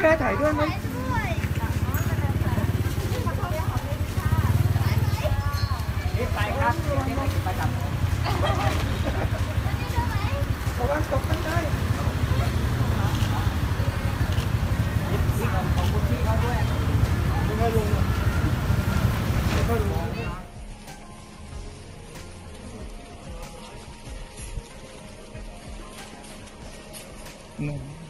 แพรถ่ายด้วยไหมั้ยง